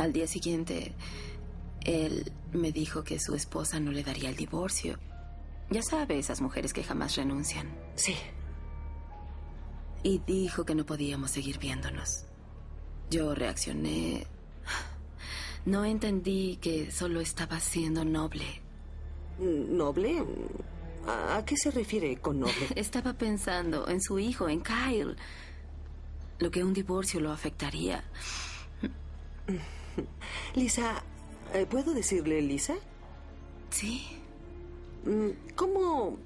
Al día siguiente, él me dijo que su esposa no le daría el divorcio. Ya sabe, esas mujeres que jamás renuncian. Sí. Y dijo que no podíamos seguir viéndonos. Yo reaccioné. No entendí que solo estaba siendo noble. ¿Noble? ¿A qué se refiere con noble? Estaba pensando en su hijo, en Kyle. Lo que un divorcio lo afectaría. Lisa, eh, ¿puedo decirle Lisa? Sí. Mm, ¿Cómo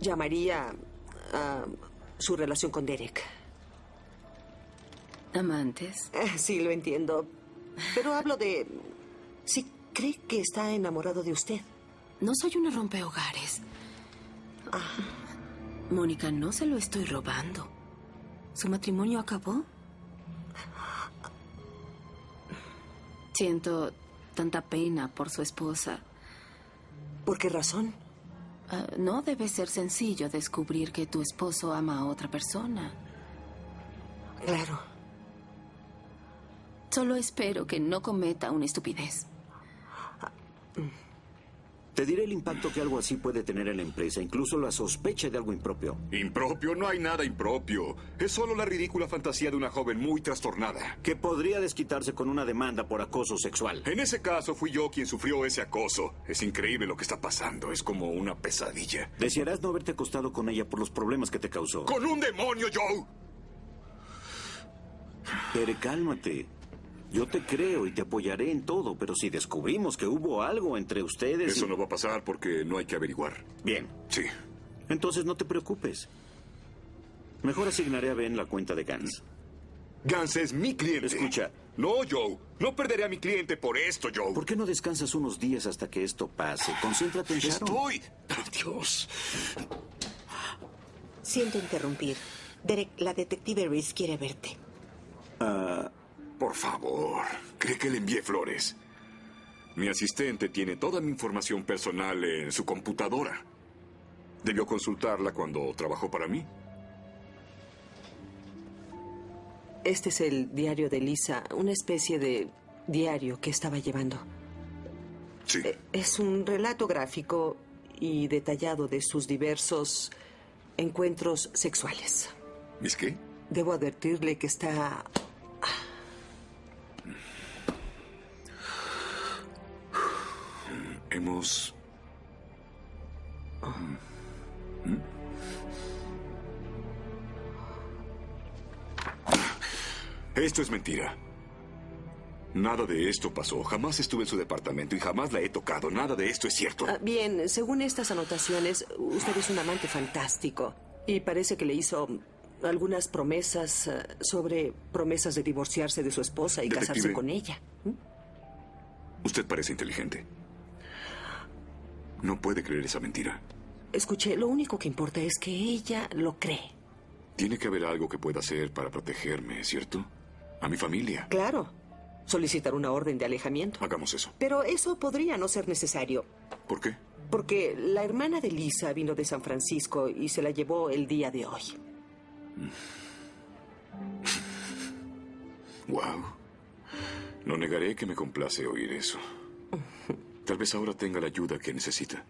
llamaría a su relación con Derek? Amantes. Eh, Sí, lo entiendo. Pero hablo de... Si cree que está enamorado de usted. No soy una rompehogares. Mónica, no se lo estoy robando. ¿Su matrimonio acabó? Siento tanta pena por su esposa. ¿Por qué razón? Ah, no debe ser sencillo descubrir que tu esposo ama a otra persona. Claro. Solo espero que no cometa una estupidez. Te diré el impacto que algo así puede tener en la empresa, incluso la sospecha de algo impropio. Impropio, no hay nada impropio. Es solo la ridícula fantasía de una joven muy trastornada. Que podría desquitarse con una demanda por acoso sexual. En ese caso fui yo quien sufrió ese acoso. Es increíble lo que está pasando. Es como una pesadilla. Desearás no haberte acostado con ella por los problemas que te causó. ¡Con un demonio, Joe! Tere, cálmate. Yo te creo y te apoyaré en todo, pero si descubrimos que hubo algo entre ustedes... Eso y- no va a pasar porque no hay que averiguar. Bien. Sí. Entonces no te preocupes. Mejor asignaré a Ben la cuenta de Gans. Gans es mi cliente. Escucha. No, Joe. No perderé a mi cliente por esto, Joe. ¿Por qué no descansas unos días hasta que esto pase? Concéntrate en Sharon. Estoy. Dios. Siento interrumpir. Derek, la detective Reese quiere verte. Ah, Por favor. ¿Cree que le envié flores? Mi asistente tiene toda mi información personal en su computadora. ¿Debió consultarla cuando trabajó para mí? Este es el diario de Lisa, una especie de diario que estaba llevando. Sí. Eh, Es un relato gráfico y detallado de sus diversos encuentros sexuales. ¿Es qué? Debo advertirle que está... Hemos... ¿Mm? Esto es mentira. Nada de esto pasó. Jamás estuve en su departamento y jamás la he tocado. Nada de esto es cierto. Ah, bien, según estas anotaciones, usted es un amante fantástico. Y parece que le hizo algunas promesas eh, sobre promesas de divorciarse de su esposa y casarse con ella. Usted parece inteligente. No puede creer esa mentira. Escuché, lo único que importa es que ella lo cree. Tiene que haber algo que pueda hacer para protegerme, ¿cierto? A mi familia. Claro. Solicitar una orden de alejamiento. Hagamos eso. Pero eso podría no ser necesario. ¿Por qué? Porque la hermana de Lisa vino de San Francisco y se la llevó el día de hoy. Wow. No negaré que me complace oír eso. Tal vez ahora tenga la ayuda que necesita.